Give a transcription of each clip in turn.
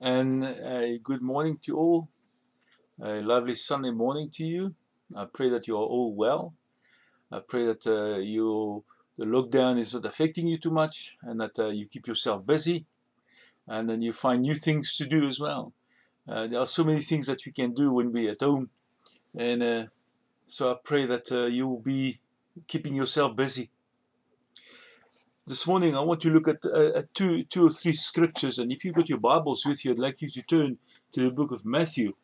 and a good morning to all. A lovely Sunday morning to you. I pray that you are all well. I pray that uh, you the lockdown is not affecting you too much, and that uh, you keep yourself busy, and then you find new things to do as well. Uh, there are so many things that we can do when we're at home, and uh, so I pray that uh, you will be keeping yourself busy this morning I want to look at, uh, at two, two or three scriptures, and if you've got your Bibles with you, I'd like you to turn to the book of Matthew,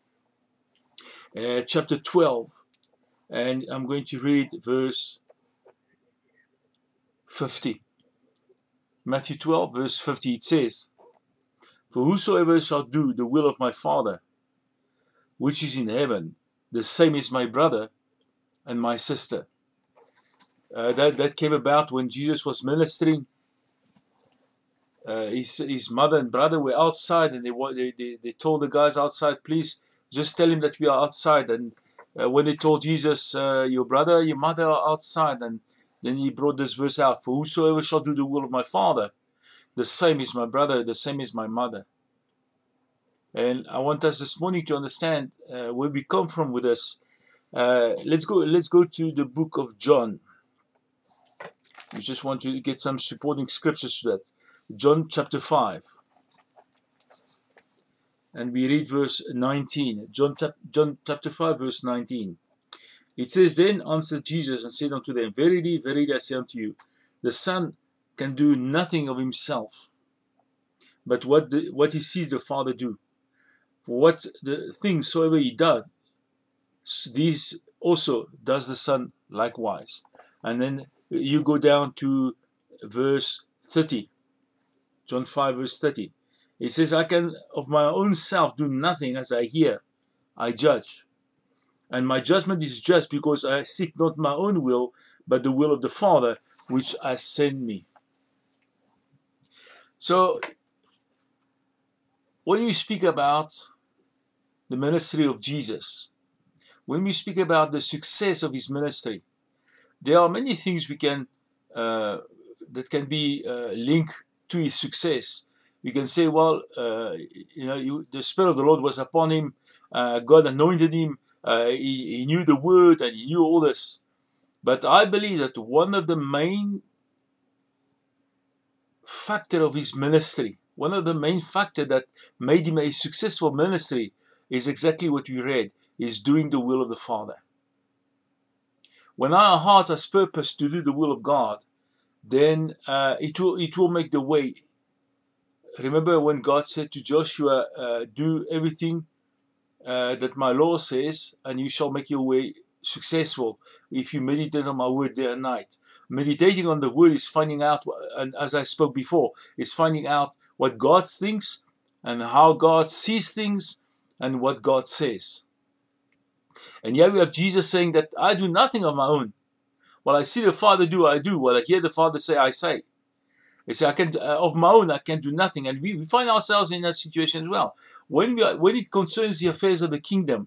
uh, chapter 12, and I'm going to read verse 50. Matthew 12, verse 50, it says, For whosoever shall do the will of my Father, which is in heaven, the same is my brother and my sister uh, that that came about when Jesus was ministering. Uh, his his mother and brother were outside, and they, they they told the guys outside, please just tell him that we are outside. And uh, when they told Jesus, uh, your brother, your mother are outside, and then he brought this verse out: For whosoever shall do the will of my Father, the same is my brother, the same is my mother. And I want us this morning to understand uh, where we come from with this. Uh, let's go. Let's go to the book of John. We just want to get some supporting scriptures to that. John chapter 5. And we read verse 19. John, John chapter 5, verse 19. It says, Then answered Jesus and said unto them, Verily, verily, I say unto you, the Son can do nothing of himself, but what, the, what he sees the Father do. For what the things soever he doth, these also does the Son likewise. And then you go down to verse 30. John 5, verse 30. It says, I can of my own self do nothing as I hear, I judge. And my judgment is just because I seek not my own will, but the will of the Father which has sent me. So, when we speak about the ministry of Jesus, when we speak about the success of his ministry, there are many things we can uh, that can be uh, linked to his success. We can say, well, uh, you know, you, the Spirit of the Lord was upon him. Uh, God anointed him. Uh, he, he knew the Word and he knew all this. But I believe that one of the main factor of his ministry, one of the main factor that made him a successful ministry, is exactly what we read: is doing the will of the Father. When our heart has purpose to do the will of God, then uh, it will it will make the way. Remember when God said to Joshua, uh, "Do everything uh, that my law says, and you shall make your way successful if you meditate on my word day and night." Meditating on the word is finding out, and as I spoke before, is finding out what God thinks and how God sees things and what God says. And here we have Jesus saying that I do nothing of my own. What I see the Father do, I do. What I hear the Father say, I say. He said, I can uh, of my own, I can do nothing, and we, we find ourselves in that situation as well. When we are, when it concerns the affairs of the kingdom,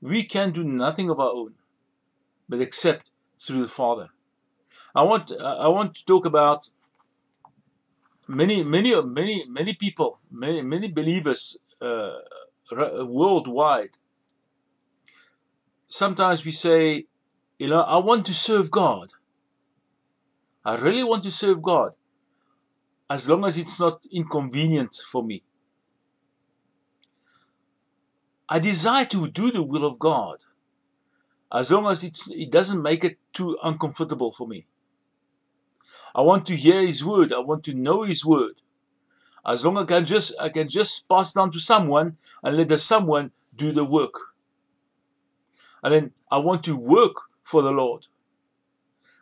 we can do nothing of our own, but except through the Father. I want uh, I want to talk about many many many many people, many many believers uh, worldwide sometimes we say, you know, I want to serve God. I really want to serve God. As long as it's not inconvenient for me. I desire to do the will of God. As long as it's, it doesn't make it too uncomfortable for me. I want to hear His word. I want to know His word. As long as I can just I can just pass down to someone and let the someone do the work and then I want to work for the Lord.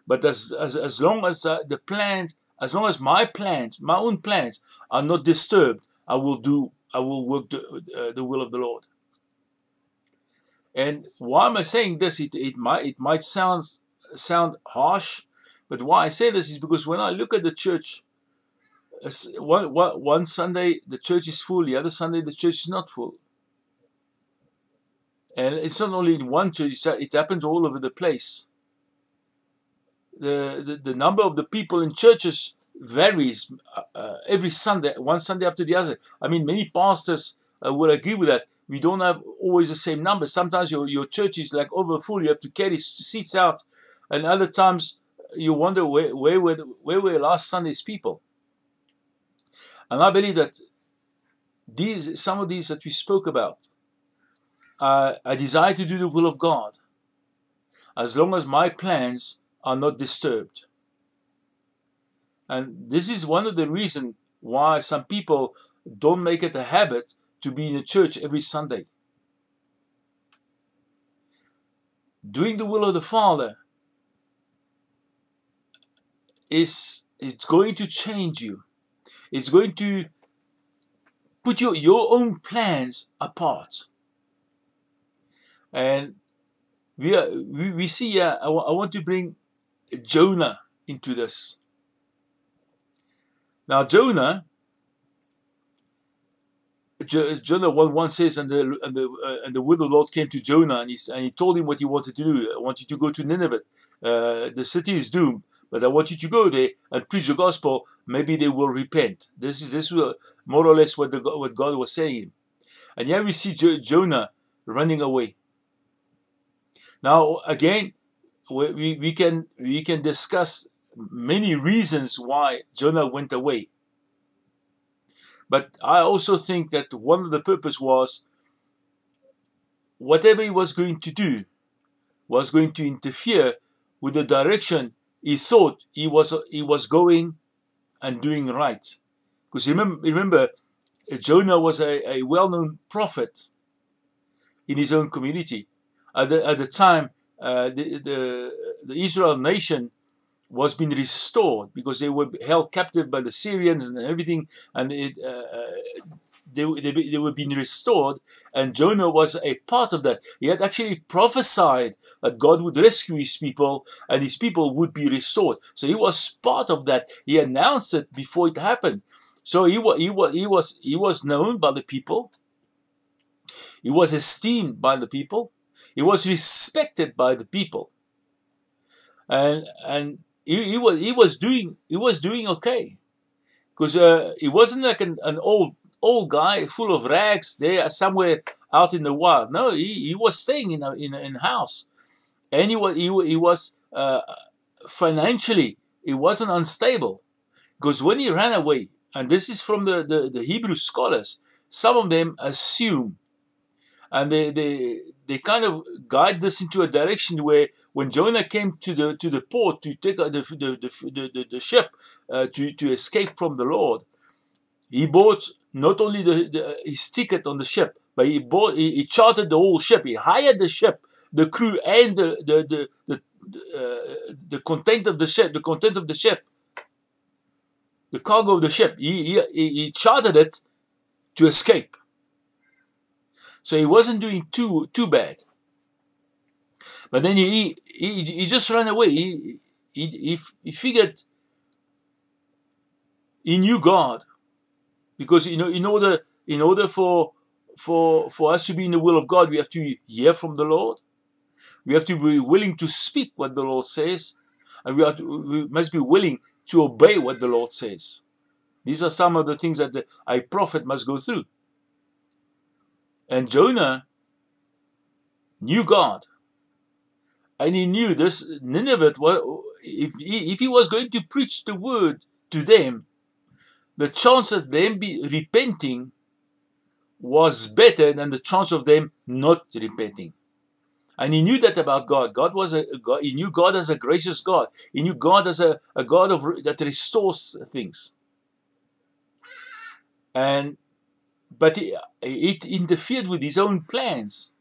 But as, as, as long as uh, the plans, as long as my plans, my own plans, are not disturbed, I will do, I will work the, uh, the will of the Lord. And why am I saying this? It, it might it might sound sound harsh, but why I say this is because when I look at the church, one, one Sunday the church is full, the other Sunday the church is not full. And it's not only in one church, it happens all over the place. The, the, the number of the people in churches varies uh, uh, every Sunday, one Sunday after the other. I mean, many pastors uh, will agree with that. We don't have always the same number. Sometimes your, your church is like over full. You have to carry seats out. And other times you wonder where, where, were, where were last Sunday's people? And I believe that these, some of these that we spoke about, uh, I desire to do the will of God as long as my plans are not disturbed. And this is one of the reasons why some people don't make it a habit to be in a church every Sunday. Doing the will of the Father is it's going to change you. It's going to put your, your own plans apart. And we, are, we, we see, uh, I, want to bring Jonah into this. Now, Jonah, Jonah 1 1 says, and the, and, the, uh, and the word of the Lord came to Jonah, and he, and he told him what he wanted to do. I want you to go to Nineveh. Uh, the city is doomed, but I want you to go there and preach the gospel. Maybe they will repent. This is this is more or less what, the, what God was saying. And here we see jo- Jonah running away. Now, again, we, we, can, we can discuss many reasons why Jonah went away. But I also think that one of the purpose was whatever he was going to do was going to interfere with the direction he thought he was he was going and doing right. Because remember, remember Jonah was a, a well-known prophet in his own community. At the, at the time, uh, the, the, the Israel nation was being restored because they were held captive by the Syrians and everything, and it, uh, uh, they, they, they were being restored, and Jonah was a part of that. He had actually prophesied that God would rescue his people and his people would be restored. So he was part of that. He announced it before it happened. So he, was he, was he, was, he was known by the people. He was esteemed by the people. He was respected by the people. And, and he, he was he was doing he was doing okay because uh, he wasn't like an, an old old guy full of rags there somewhere out in the wild. No, he, he was staying in a, in a, in house, and he was he, he was uh, financially he wasn't unstable because when he ran away, and this is from the, the, the Hebrew scholars, some of them assume, and they they they kind of guide this into a direction where when Jonah came to the to the port to take the the, the, the, the ship uh, to, to escape from the Lord, he bought not only the, the, his ticket on the ship, but he bought he, he, chartered the whole ship. He hired the ship, the crew, and the the the the, uh, the content of the ship, the content of the ship, the cargo of the ship. He he, he chartered it to escape. So he wasn't doing too too bad. But then he he, he just ran away. He, he, he, he figured he knew God. Because you know in order in order for for for us to be in the will of God, we have to hear from the Lord. We have to be willing to speak what the Lord says, and we, to, we must be willing to obey what the Lord says. These are some of the things that the, a prophet must go through. And Jonah knew God. And he knew this Nineveh, if he, if he was going to preach the word to them, the chance of them be repenting was better than the chance of them not repenting. And he knew that about God. God was a God, he knew God as a gracious God. He knew God as a, a God of that restores things. And but it, interfered with his own plans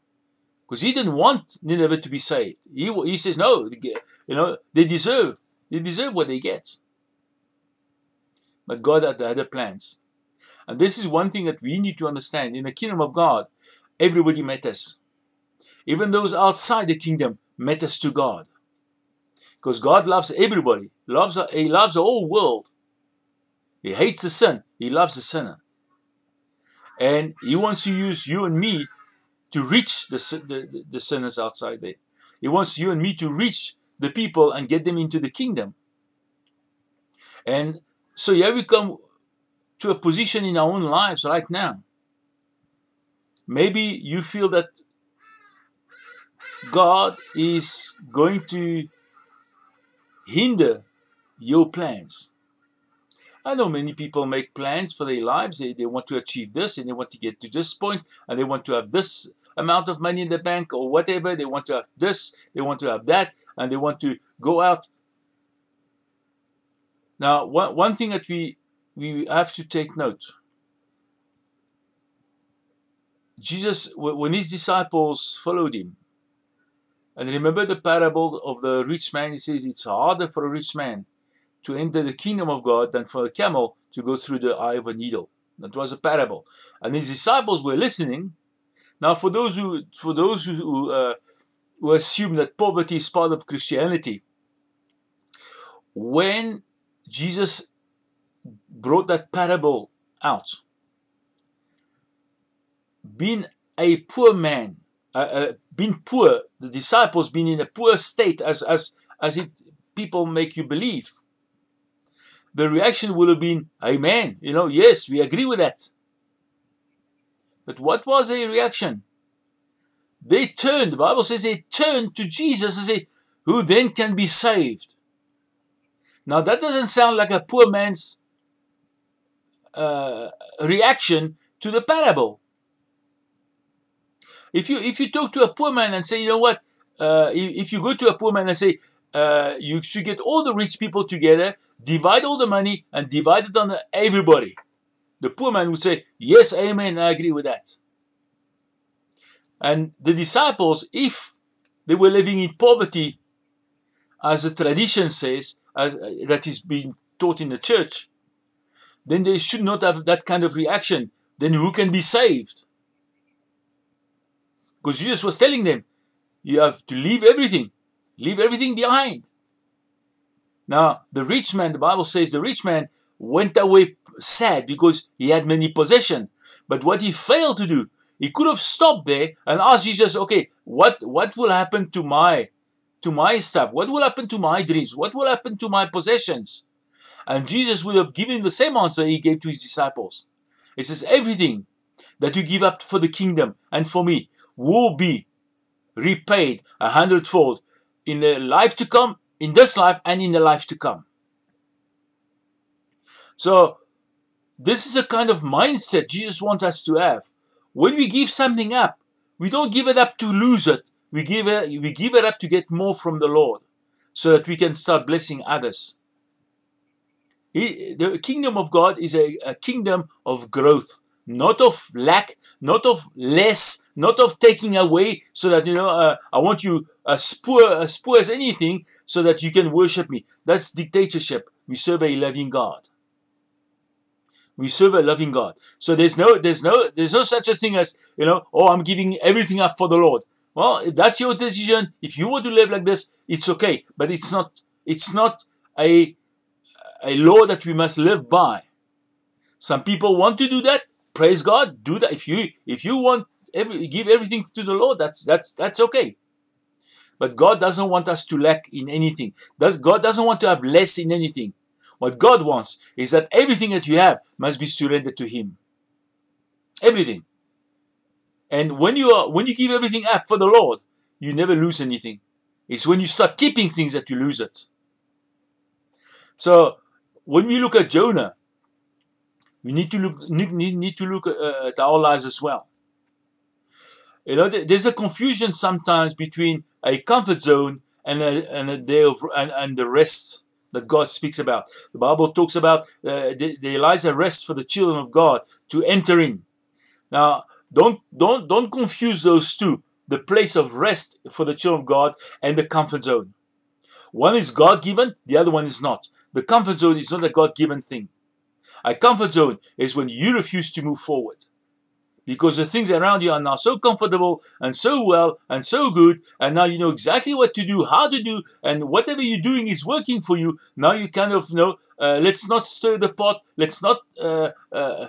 because he didn't want Nineveh to be saved. He, he says, no, you know, they deserve, they deserve what they get. But God had other plans. And this is one thing that we need to understand. In the kingdom of God, everybody matters. Even those outside the kingdom matters to God. Because God loves everybody. Loves, he loves the whole world. He hates the sin. He loves the sinner. And he wants to use you and me to reach the, the, the sinners outside there. He wants you and me to reach the people and get them into the kingdom. And So here we come to a position in our own lives right now. Maybe you feel that God is going to hinder your plans. I know many people make plans for their lives. They, they want to achieve this and they want to get to this point and they want to have this amount of money in the bank or whatever. They want to have this, they want to have that, and they want to go out. Now, one, one thing that we, we have to take note Jesus, when his disciples followed him, and remember the parable of the rich man, he says it's harder for a rich man to enter the kingdom of God than for a camel to go through the eye of a needle. That was a parable. And his disciples were listening. Now, for those who, for those who, who, uh, who assume that poverty is part of Christianity, when Jesus brought that parable out, being a poor man, uh, uh, being poor, the disciples being in a poor state, as as as it people make you believe, the reaction would have been, Amen. You know, yes, we agree with that. But what was their reaction? They turned, the Bible says they turned to Jesus and said, Who then can be saved? Now that doesn't sound like a poor man's uh, reaction to the parable. If you if you talk to a poor man and say, you know what, uh, if you go to a poor man and say, uh, you should get all the rich people together, divide all the money, and divide it on everybody. The poor man would say, Yes, amen, I agree with that. And the disciples, if they were living in poverty, as the tradition says, as uh, that is being taught in the church, then they should not have that kind of reaction. Then who can be saved? Because Jesus was telling them, you have to leave everything Leave everything behind. Now, the rich man, the Bible says the rich man went away sad because he had many possessions. But what he failed to do, he could have stopped there and asked Jesus, okay, what, what will happen to my to my stuff? What will happen to my dreams? What will happen to my possessions? And Jesus would have given the same answer he gave to his disciples. He says, everything that you give up for the kingdom and for me will be repaid a hundredfold in the life to come, in this life and in the life to come. So, this is a kind of mindset Jesus wants us to have. When we give something up, we don't give it up to lose it. We give it, we give it up to get more from the Lord so that we can start blessing others. He, the kingdom of God is a, a kingdom of growth not of lack, not of less, not of taking away, so that you know uh, I want you as poor as poor as anything, so that you can worship me. That's dictatorship. We serve a loving God. We serve a loving God. So there's no there's no there's no such a thing as you know oh I'm giving everything up for the Lord. Well, if that's your decision, if you want to live like this, it's okay. But it's not it's not a a law that we must live by. Some people want to do that praise God. Do that if you if you want every, give everything to the Lord. That's that's that's okay. But God doesn't want us to lack in anything. Does God doesn't want to have less in anything. What God wants is that everything that you have must be surrendered to Him. Everything. And when you are when you give everything up for the Lord, you never lose anything. It's when you start keeping things that you lose it. So when we look at Jonah, we need to look need, need to look uh, at our lives as well. You know, there's a confusion sometimes between a comfort zone and a, and a day of and, and the rest that God speaks about. The Bible talks about uh, the, the Elijah rest for the children of God to enter in. Now, don't don't don't confuse those two: the place of rest for the children of God and the comfort zone. One is God given, the other one is not. The comfort zone is not a God given thing. A comfort zone is when you refuse to move forward. Because the things around you are now so comfortable and so well and so good, and now you know exactly what to do, how to do, and whatever you're doing is working for you. Now you kind of know, uh, let's not stir the pot, let's not uh, uh,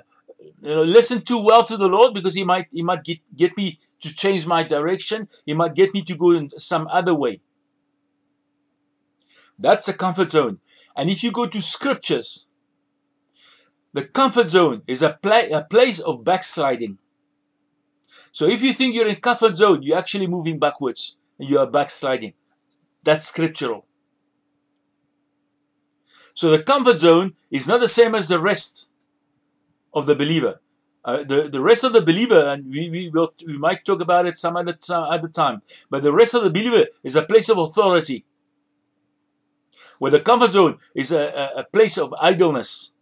you know, listen too well to the Lord because He might He might get, get me to change my direction. He might get me to go in some other way. That's the comfort zone. And if you go to scriptures, The comfort zone is a, pla- a place of backsliding. So if you think you're in comfort zone, you're actually moving backwards and you are backsliding. That's scriptural. So the comfort zone is not the same as the rest of the believer. Uh, the, the rest of the believer, and we, we, will, we might talk about it some other, other time, but the rest of the believer is a place of authority. Where the comfort zone is a, a, a place of idleness,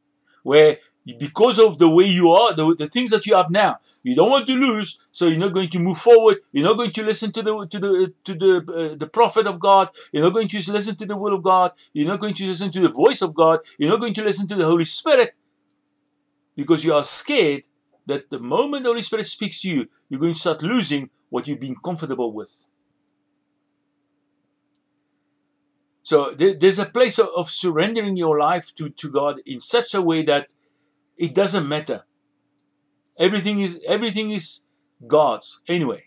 where because of the way you are, the, the things that you have now, you don't want to lose, so you're not going to move forward. You're not going to listen to the to the to the uh, the prophet of God. You're not going to listen to the will of God. You're not going to listen to the voice of God. You're not going to listen to the Holy Spirit because you are scared that the moment the Holy Spirit speaks to you, you're going to start losing what you've been comfortable with. So there's a place of, surrendering your life to, to God in such a way that it doesn't matter. Everything is everything is God's anyway.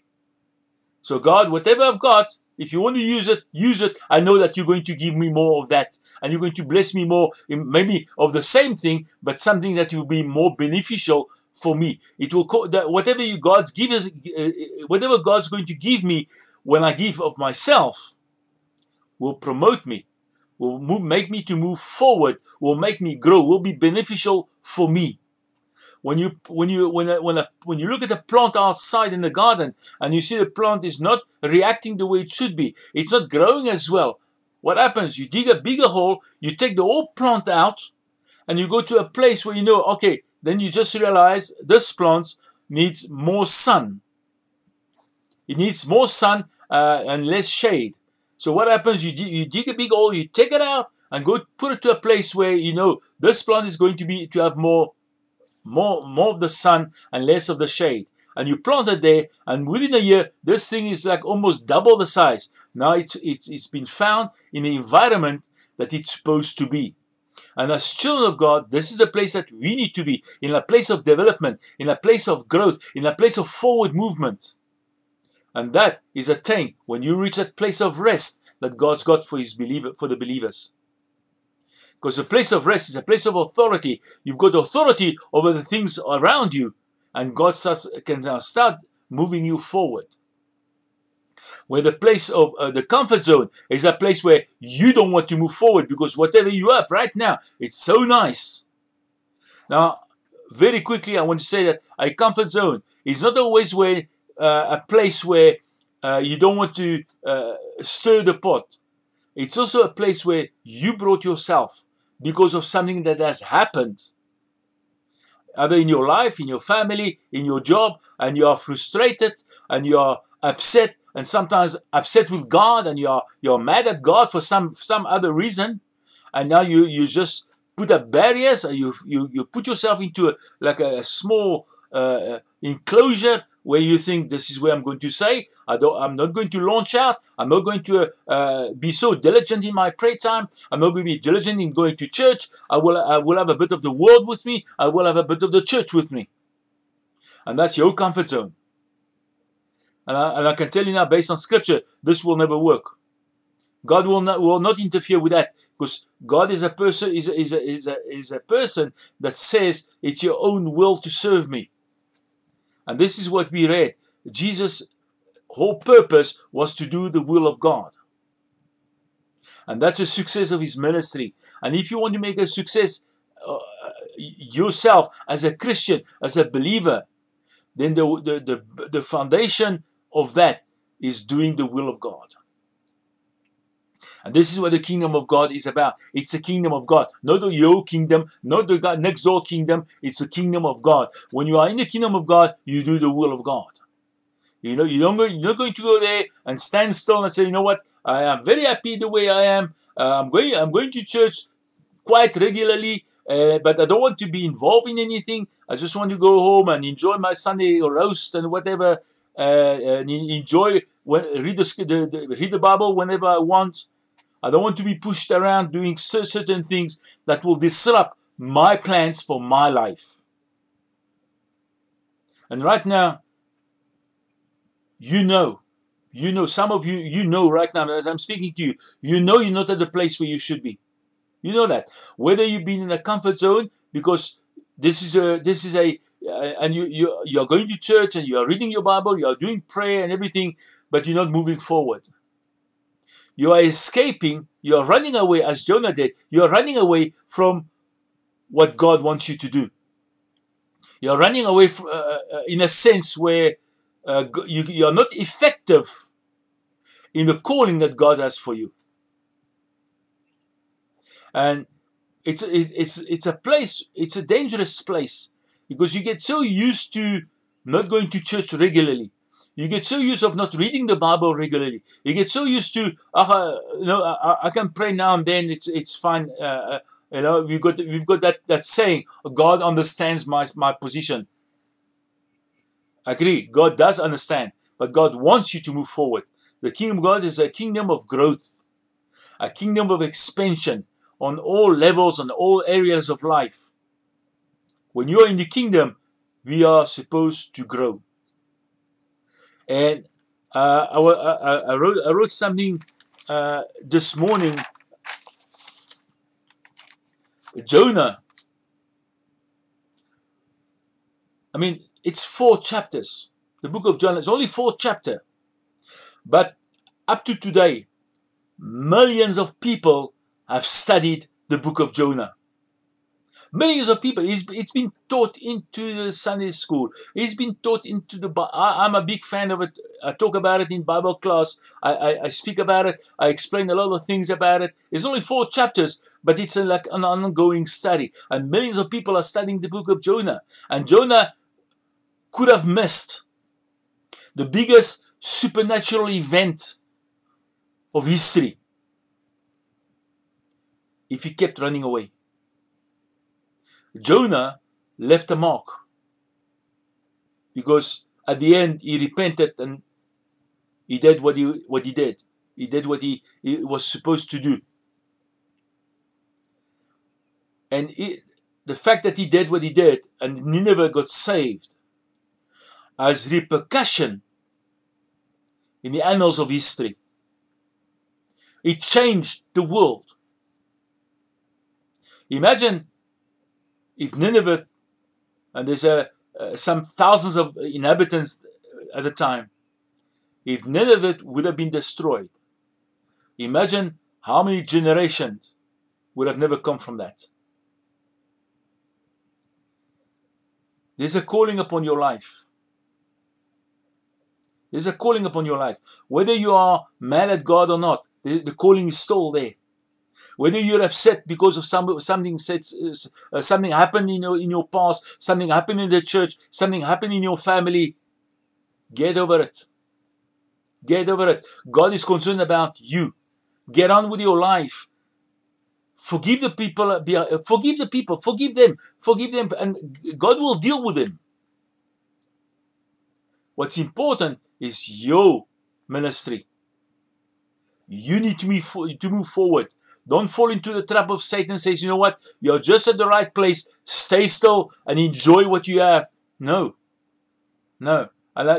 So God, whatever I've got, if you want to use it, use it. I know that you're going to give me more of that, and you're going to bless me more, maybe of the same thing, but something that will be more beneficial for me. It will that whatever you God's give us, uh, uh, whatever God's going to give me when I give of myself, will promote me will move, make me to move forward, will make me grow, will be beneficial for me. When you when you when a, when a, when you look at a plant outside in the garden and you see the plant is not reacting the way it should be, it's not growing as well. What happens? You dig a bigger hole, you take the whole plant out, and you go to a place where you know, okay, then you just realize this plant needs more sun. It needs more sun uh, and less shade. So what happens? You, you dig a big hole, you take it out, and go put it to a place where you know this plant is going to be to have more, more, more of the sun and less of the shade. And you plant it there, and within a year, this thing is like almost double the size. Now it's it's it's been found in the environment that it's supposed to be. And as children of God, this is a place that we need to be in a place of development, in a place of growth, in a place of forward movement. And that is attained when you reach that place of rest that God's got for his believer for the believers. Because the place of rest is a place of authority. You've got authority over the things around you, and God starts, can now start moving you forward. Where the place of uh, the comfort zone is a place where you don't want to move forward because whatever you have right now, it's so nice. Now, very quickly, I want to say that a comfort zone is not always where a place where uh, you don't want to uh, stir the pot. It's also a place where you brought yourself because of something that has happened. Either in your life, in your family, in your job, and you are frustrated and you are upset and sometimes upset with God and you're you're mad at God for some some other reason, and now you you just put up barriers and you you you put yourself into a, like a, a small uh, enclosure where you think this is where I'm going to say. I don't, I'm not going to launch out. I'm not going to uh, be so diligent in my prayer time. I'm not going to be diligent in going to church. I will, I will have a bit of the world with me. I will have a bit of the church with me. And that's your comfort zone. And I, and I can tell you now, based on scripture, this will never work. God will not, will not interfere with that because God is a person is a, is a, is a, is a person that says it's your own will to serve me. And this is what we read. Jesus' whole purpose was to do the will of God. And that's the success of his ministry. And if you want to make a success uh, yourself as a Christian, as a believer, then the, the, the, the foundation of that is doing the will of God. And this is what the kingdom of God is about. It's a kingdom of God, not the your kingdom, not the God, next door kingdom. It's the kingdom of God. When you are in the kingdom of God, you do the will of God. You know, you don't go, you're not going to go there and stand still and say, you know what, I am very happy the way I am. Uh, I'm going, I'm going to church quite regularly, uh, but I don't want to be involved in anything. I just want to go home and enjoy my Sunday roast and whatever, uh, and enjoy, when, read the, the, read the Bible whenever I want. I don't want to be pushed around doing certain things that will disrupt my plans for my life. And right now, you know, you know, some of you, you know right now as I'm speaking to you, you know you're not at the place where you should be. You know that. Whether you've been in a comfort zone because this is a this is a and you you you're going to church and you are reading your Bible, you are doing prayer and everything, but you're not moving forward. You are escaping, you are running away as Jonah did. You are running away from what God wants you to do. You are running away from, uh, uh, in a sense where uh, you, you are not effective in the calling that God has for you. And it's it's it's a place, it's a dangerous place because you get so used to not going to church regularly. You get so used of not reading the Bible regularly. You get so used to, uh, you know, I, I, can pray now and then. It's it's fine. Uh, uh you know, we've got we've got that that saying. God understands my my position. Agree. God does understand, but God wants you to move forward. The kingdom of God is a kingdom of growth, a kingdom of expansion on all levels, on all areas of life. When you are in the kingdom, we are supposed to grow. And uh, I, I, I, wrote, I wrote something uh, this morning. Jonah. I mean, it's four chapters. The book of Jonah is only four chapter. But up to today, millions of people have studied the book of Jonah. Millions of people. It's, it's been taught into the Sunday school. It's been taught into the. I, am a big fan of it. I talk about it in Bible class. I, I, I, speak about it. I explain a lot of things about it. It's only four chapters, but it's a, like an ongoing study. And millions of people are studying the book of Jonah. And Jonah could have missed the biggest supernatural event of history if he kept running away. Jonah left a mark because at the end he repented and he did what he what he did. He did what he, he was supposed to do. And the fact that he did what he did and Nineveh got saved as repercussion in the annals of history. It changed the world. Imagine if Nineveh, and there's a, uh, some thousands of inhabitants at the time, if Nineveh would have been destroyed, imagine how many generations would have never come from that. There's a calling upon your life. There's a calling upon your life. Whether you are mad at God or not, the, the calling is still there. Whether you're upset because of some, something uh, something happened in your, in your past, something happened in the church, something happened in your family, get over it. Get over it. God is concerned about you. Get on with your life. Forgive the people. Uh, uh, forgive the people. Forgive them. Forgive them, and God will deal with them. What's important is your ministry. You need to move, to move forward. Don't fall into the trap of Satan says, you know what, you're just at the right place, stay still and enjoy what you have. No. No.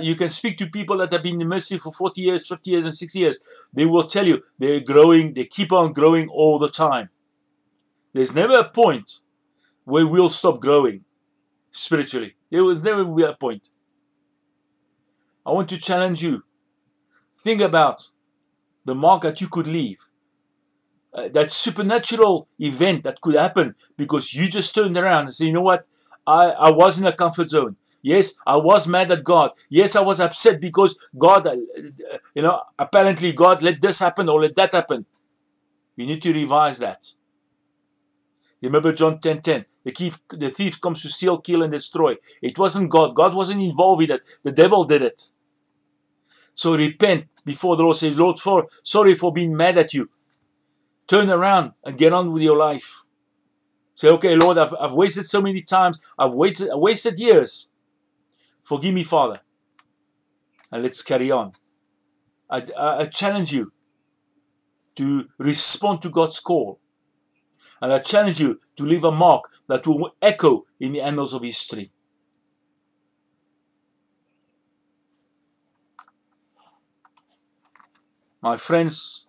You can speak to people that have been in the ministry for 40 years, 50 years, and 60 years. They will tell you they're growing, they keep on growing all the time. There's never a point where we'll stop growing spiritually. There will never be a point. I want to challenge you. Think about the mark that you could leave uh, that supernatural event that could happen because you just turned around and said, you know what? I, I was in a comfort zone. Yes, I was mad at God. Yes, I was upset because God, uh, uh you know, apparently God let this happen or let that happen. You need to revise that. Remember John 10:10. 10, 10. The thief, the thief comes to steal, kill, and destroy. It wasn't God. God wasn't involved in it. The devil did it. So repent before the Lord says, Lord, for sorry for being mad at you. Turn around and get on with your life. Say, okay, Lord, I've, I've wasted so many times. I've waited, I wasted years. Forgive me, Father. And let's carry on. I, I, I challenge you to respond to God's call. And I challenge you to leave a mark that will echo in the annals of history. My friends,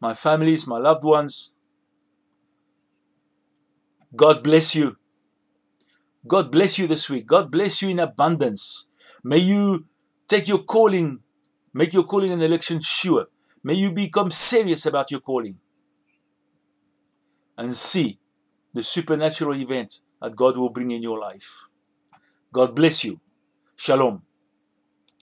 my families, my loved ones. God bless you. God bless you this week. God bless you in abundance. May you take your calling, make your calling and election sure. May you become serious about your calling and see the supernatural event that God will bring in your life. God bless you. Shalom.